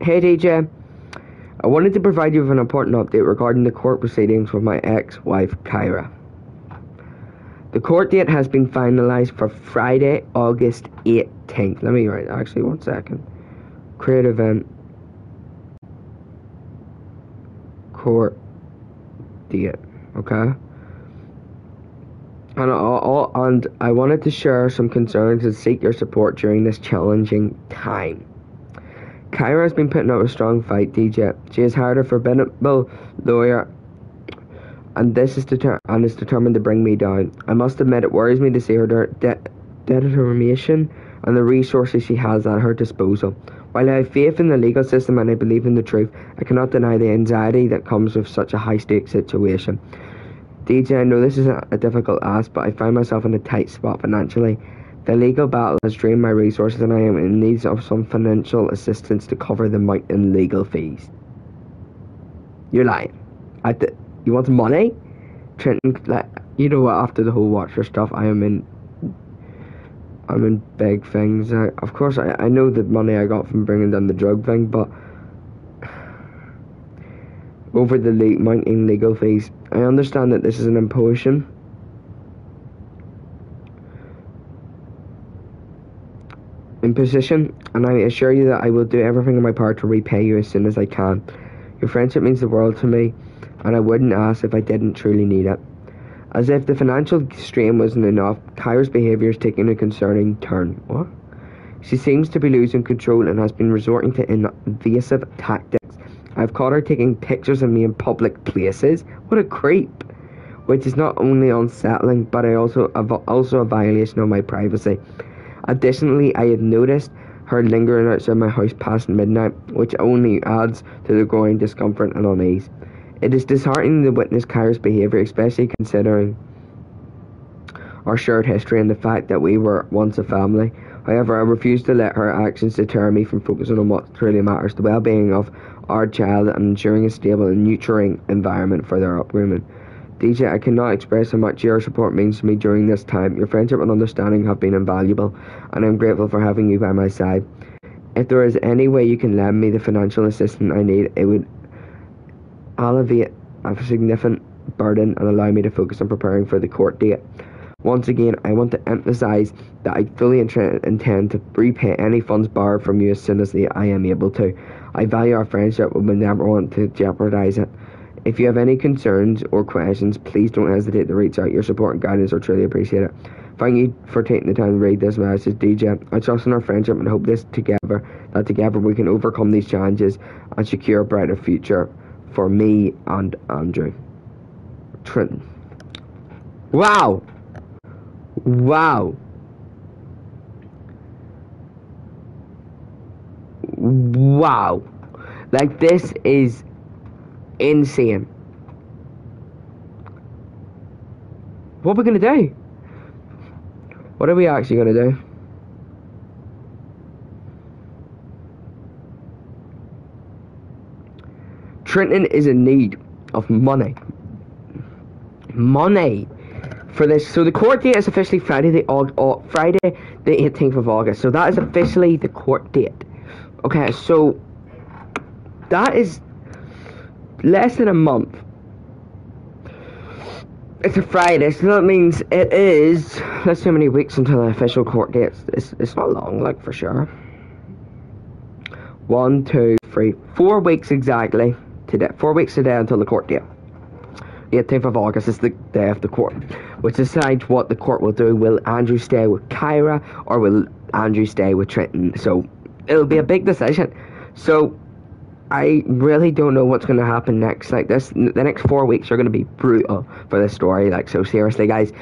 Hey DJ, I wanted to provide you with an important update regarding the court proceedings with my ex-wife Kyra. The court date has been finalised for Friday, August 18th. Let me write actually one second. Create event. Court date. Okay? And, all, and I wanted to share some concerns and seek your support during this challenging time. Kyra has been putting up a strong fight, DJ. She has hired a formidable lawyer and this is deter- and is determined to bring me down. I must admit it worries me to see her de- de- determination and the resources she has at her disposal. While I have faith in the legal system and I believe in the truth, I cannot deny the anxiety that comes with such a high stakes situation. DJ, I know this is a difficult ask, but I find myself in a tight spot financially. The legal battle has drained my resources and I am in need of some financial assistance to cover the mountain legal fees. You're lying. I th- you want money? Trenton, like, you know what, after the whole Watcher stuff, I am in I'm in big things. I, of course, I, I know the money I got from bringing down the drug thing, but over the late mounting legal fees, I understand that this is an imposition imposition, and I assure you that I will do everything in my power to repay you as soon as I can. Your friendship means the world to me, and I wouldn't ask if I didn't truly need it. As if the financial strain wasn't enough, Kyra's behaviour is taking a concerning turn. What? She seems to be losing control and has been resorting to invasive tactics. I've caught her taking pictures of me in public places. What a creep! Which is not only unsettling, but I also also a violation of my privacy. Additionally, I have noticed her lingering outside my house past midnight, which only adds to the growing discomfort and unease. It is disheartening to witness Kyra's behaviour, especially considering our shared history and the fact that we were once a family. However, I refuse to let her actions deter me from focusing on what truly matters the well being of our child and ensuring a stable and nurturing environment for their upbringing. DJ, I cannot express how much your support means to me during this time. Your friendship and understanding have been invaluable, and I'm grateful for having you by my side. If there is any way you can lend me the financial assistance I need, it would alleviate a significant burden and allow me to focus on preparing for the court date. Once again, I want to emphasize that I fully intend to repay any funds borrowed from you as soon as I am able to. I value our friendship and would never want to jeopardize it. If you have any concerns or questions, please don't hesitate to reach out. Your support and guidance are truly appreciated. Thank you for taking the time to read this message, DJ. I trust in our friendship and hope this together that together we can overcome these challenges and secure a brighter future for me and Andrew. Trenton. Wow! Wow! Wow! Like this is insane. What are we gonna do? What are we actually gonna do? Trenton is in need of money. Money for this. So the court date is officially Friday the uh, Friday the 18th of August. So that is officially the court date. Okay, so that is less than a month. It's a Friday, so that means it is. That's how many weeks until the official court date. It's, it's not long, like for sure. One, two, three, four weeks exactly today. Four weeks today until the court date. 18th of August is the day of the court, which decides what the court will do. Will Andrew stay with Kyra or will Andrew stay with Trenton? So it'll be a big decision. So I really don't know what's going to happen next. Like this, the next four weeks are going to be brutal for this story. Like so, seriously, guys,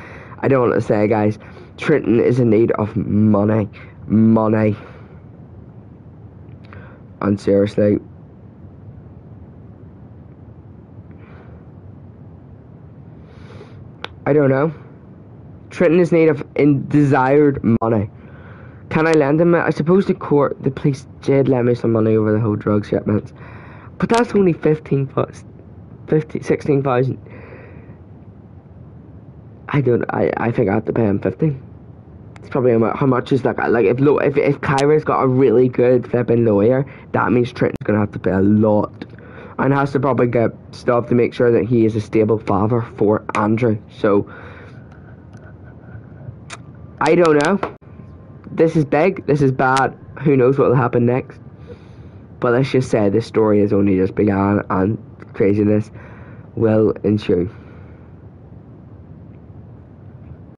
I don't want to say, guys, Trenton is in need of money, money, and seriously. I don't know. Trenton is in need of in desired money. Can I lend him? it? I suppose the court, the police did lend me some money over the whole drug shipments. But that's only 15 plus 50, 16,000. I don't, I, I think I have to pay him 15. It's probably how mu- how much is like like if Lo- if if Kyra's got a really good flipping lawyer, that means Trenton's gonna have to pay a lot, and has to probably get stuff to make sure that he is a stable father for Andrew. So I don't know. This is big. This is bad. Who knows what will happen next? But let's just say this story has only just begun, and craziness will ensue.